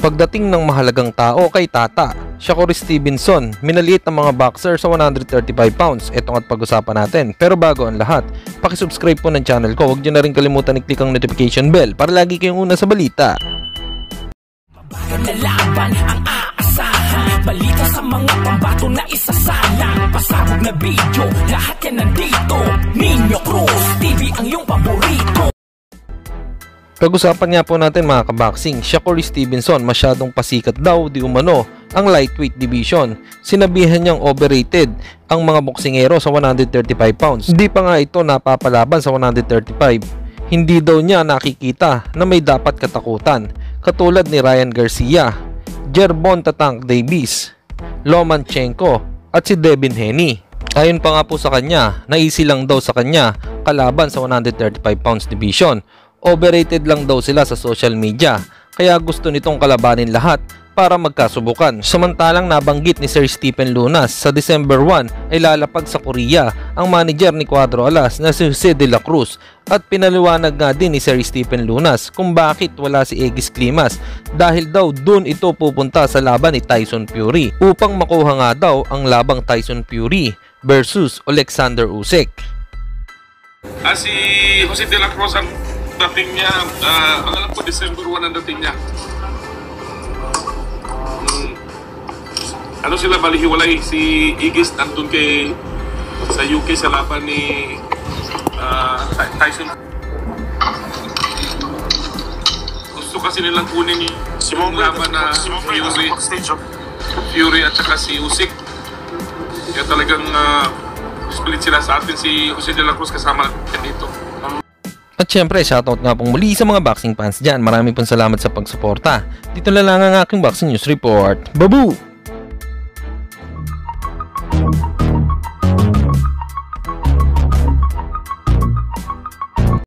Pagdating ng mahalagang tao kay Tata, Shakur Stevenson, minaliit ang mga boxer sa 135 pounds. Ito at pag-usapan natin. Pero bago ang lahat, pakisubscribe po ng channel ko. Huwag nyo na rin kalimutan i-click ang notification bell para lagi kayong una sa balita. Bayan na laban ang aasahan Balita sa mga pambato na isasalang Pasabog na video, lahat yan nandito Nino Cruz, TV ang iyong Pag-usapan nga po natin mga kaboxing, Shakur Stevenson masyadong pasikat daw di umano ang lightweight division. Sinabihan niyang overrated ang mga boksingero sa 135 pounds. Hindi pa nga ito napapalaban sa 135. Hindi daw niya nakikita na may dapat katakutan katulad ni Ryan Garcia, Jerbon Tatank Davis, Lomanchenko at si Devin Haney. Ayon pa nga po sa kanya, naisi lang daw sa kanya kalaban sa 135 pounds division overrated lang daw sila sa social media kaya gusto nitong kalabanin lahat para magkasubukan. Samantalang nabanggit ni Sir Stephen Lunas sa December 1 ay lalapag sa Korea ang manager ni Cuadro Alas na si Jose de la Cruz at pinaliwanag nga din ni Sir Stephen Lunas kung bakit wala si Egis Climas dahil daw dun ito pupunta sa laban ni Tyson Fury upang makuha nga daw ang labang Tyson Fury versus Alexander Usyk. Ah, si Jose de la Cruz ang dating niya, ah, ang alam ko, December 1 ang dating niya. Hmm. Ano sila balihiwalay? Si Igis nandun kay sa UK sa laban ni Ty- Tyson. Gusto kasi nilang kunin yung laban na Fury, Fury at saka si Usyk. Kaya talagang uh, split sila sa atin si Jose de la Cruz kasama natin dito. At syempre, shoutout nga pong muli sa mga boxing fans dyan. Maraming pong salamat sa pagsuporta. Dito na lang ang aking boxing news report. Babu!